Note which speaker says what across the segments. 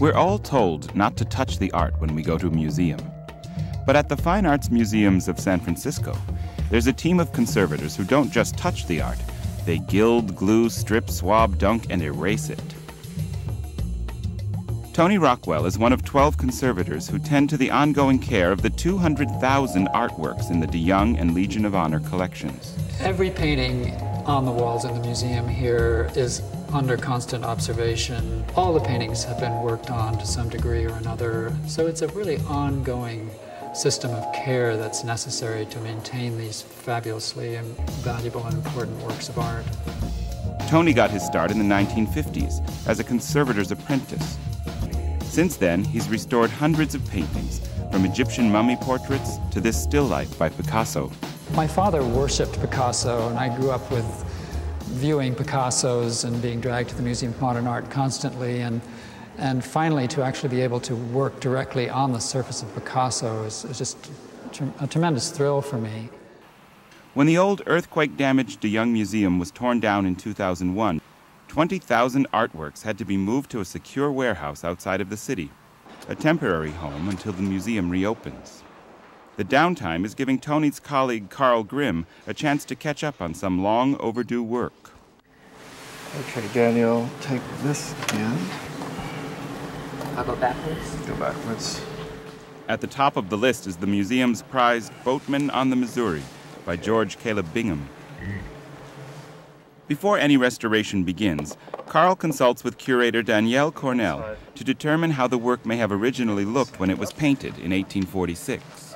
Speaker 1: We're all told not to touch the art when we go to a museum. But at the Fine Arts Museums of San Francisco, there's a team of conservators who don't just touch the art, they gild, glue, strip, swab, dunk, and erase it. Tony Rockwell is one of 12 conservators who tend to the ongoing care of the 200,000 artworks in the de Young and Legion of Honor collections.
Speaker 2: Every painting on the walls in the museum here is under constant observation. All the paintings have been worked on to some degree or another, so it's a really ongoing system of care that's necessary to maintain these fabulously valuable and important works of art.
Speaker 1: Tony got his start in the 1950s as a conservator's apprentice. Since then, he's restored hundreds of paintings, from Egyptian mummy portraits to this still life by Picasso.
Speaker 2: My father worshipped Picasso, and I grew up with viewing Picasso's and being dragged to the Museum of Modern Art constantly. And, and finally, to actually be able to work directly on the surface of Picasso is, is just a tremendous thrill for me.
Speaker 1: When the old earthquake damaged De Young Museum was torn down in 2001, 20,000 artworks had to be moved to a secure warehouse outside of the city, a temporary home until the museum reopens. The downtime is giving Tony's colleague Carl Grimm a chance to catch up on some long overdue work.
Speaker 3: Okay, Daniel, take this in.
Speaker 4: I'll go backwards.
Speaker 3: Go backwards.
Speaker 1: At the top of the list is the museum's prized Boatman on the Missouri by George Caleb Bingham. Before any restoration begins, Carl consults with curator Daniell Cornell to determine how the work may have originally looked when it was painted in 1846.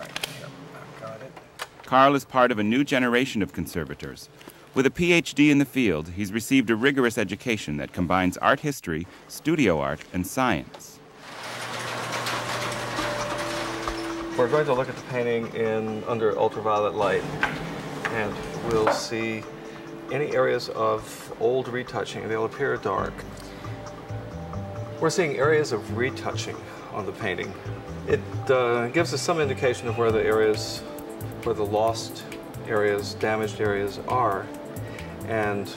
Speaker 1: Carl is part of a new generation of conservators. With a PhD in the field, he's received a rigorous education that combines art history, studio art, and science.
Speaker 3: We're going to look at the painting in under ultraviolet light, and we'll see any areas of old retouching. They'll appear dark. We're seeing areas of retouching on the painting. It uh, gives us some indication of where the areas where the lost areas, damaged areas are. And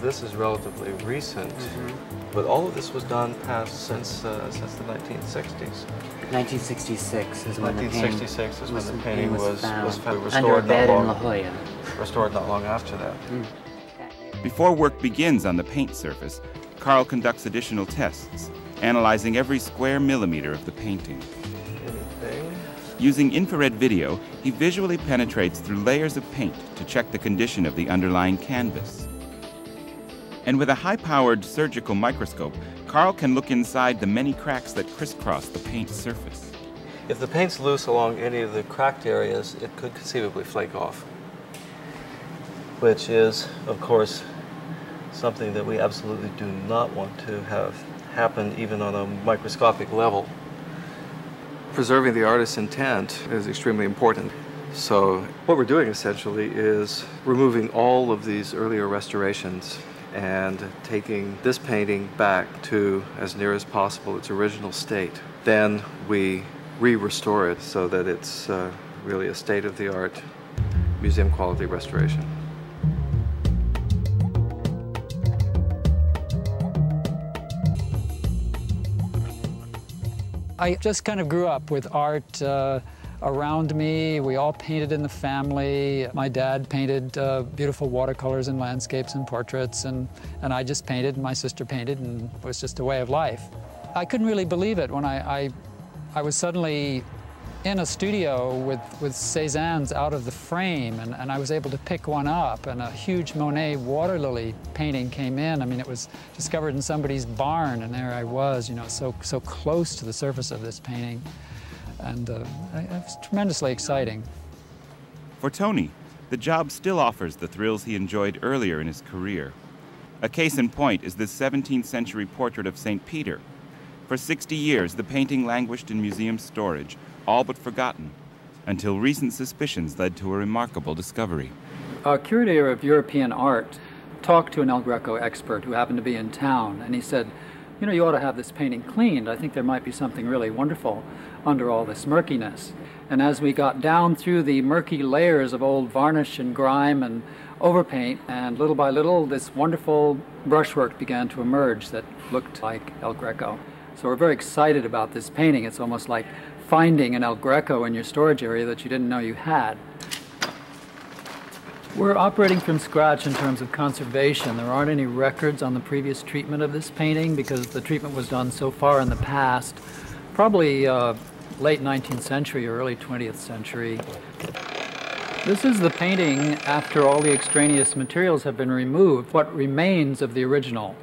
Speaker 3: this is relatively recent, mm -hmm. but all of this was done past since uh, since the 1960s.
Speaker 4: 1966 is when
Speaker 3: 1966 is when the painting was, was, found, was found,
Speaker 4: restored under a bed long, in La Jolla.
Speaker 3: Restored not long after that. Mm.
Speaker 1: Before work begins on the paint surface, Carl conducts additional tests, analyzing every square millimeter of the painting. Using infrared video, he visually penetrates through layers of paint to check the condition of the underlying canvas. And with a high powered surgical microscope, Carl can look inside the many cracks that crisscross the paint surface.
Speaker 3: If the paint's loose along any of the cracked areas, it could conceivably flake off, which is, of course, something that we absolutely do not want to have happen even on a microscopic level preserving the artist's intent is extremely important. So what we're doing essentially is removing all of these earlier restorations and taking this painting back to as near as possible its original state. Then we re-restore it so that it's uh, really a state-of-the-art museum quality restoration.
Speaker 2: I just kind of grew up with art uh, around me. We all painted in the family. My dad painted uh, beautiful watercolors and landscapes and portraits, and, and I just painted, and my sister painted, and it was just a way of life. I couldn't really believe it when I, I, I was suddenly in a studio with, with Cézanne's out of the frame, and, and I was able to pick one up, and a huge Monet water lily painting came in. I mean, it was discovered in somebody's barn, and there I was, you know, so, so close to the surface of this painting. And uh, it was tremendously exciting.
Speaker 1: For Tony, the job still offers the thrills he enjoyed earlier in his career. A case in point is this 17th century portrait of St. Peter. For 60 years, the painting languished in museum storage, all but forgotten, until recent suspicions led to a remarkable discovery.
Speaker 2: A curator of European art talked to an El Greco expert who happened to be in town, and he said, You know, you ought to have this painting cleaned. I think there might be something really wonderful under all this murkiness. And as we got down through the murky layers of old varnish and grime and overpaint, and little by little, this wonderful brushwork began to emerge that looked like El Greco. So we're very excited about this painting. It's almost like finding an El Greco in your storage area that you didn't know you had. We're operating from scratch in terms of conservation. There aren't any records on the previous treatment of this painting because the treatment was done so far in the past, probably uh, late 19th century or early 20th century. This is the painting after all the extraneous materials have been removed, what remains of the original.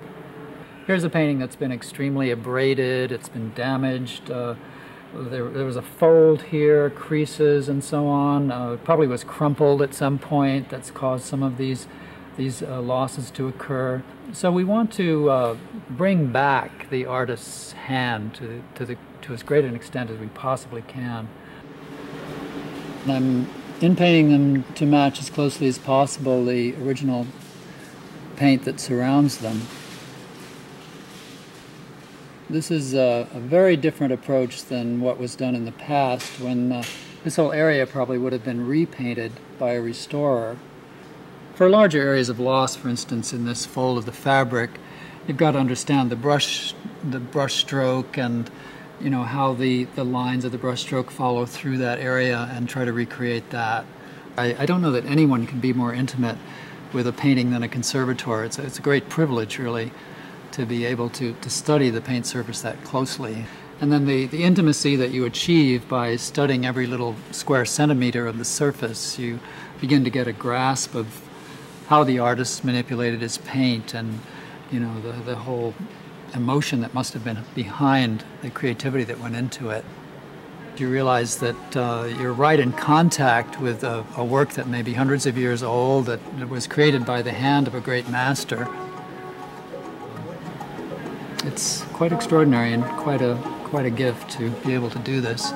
Speaker 2: Here's a painting that's been extremely abraded, it's been damaged. Uh, there, there, was a fold here, creases and so on. Uh, probably was crumpled at some point. That's caused some of these these uh, losses to occur. So we want to uh, bring back the artist's hand to, to, the, to as great an extent as we possibly can. I'm inpainting them to match as closely as possible the original paint that surrounds them. This is a, a, very different approach than what was done in the past when uh, this whole area probably would have been repainted by a restorer. For larger areas of loss, for instance, in this fold of the fabric, you've got to understand the brush, the brush stroke and you know how the, the lines of the brush stroke follow through that area and try to recreate that. I, I don't know that anyone can be more intimate with a painting than a conservator. It's it's a great privilege, really to be able to, to study the paint surface that closely. And then the, the intimacy that you achieve by studying every little square centimeter of the surface, you begin to get a grasp of how the artist manipulated his paint and you know the, the whole emotion that must have been behind the creativity that went into it. You realize that uh, you're right in contact with a, a work that may be hundreds of years old, that was created by the hand of a great master it's quite extraordinary and quite a quite a gift to be able to do this.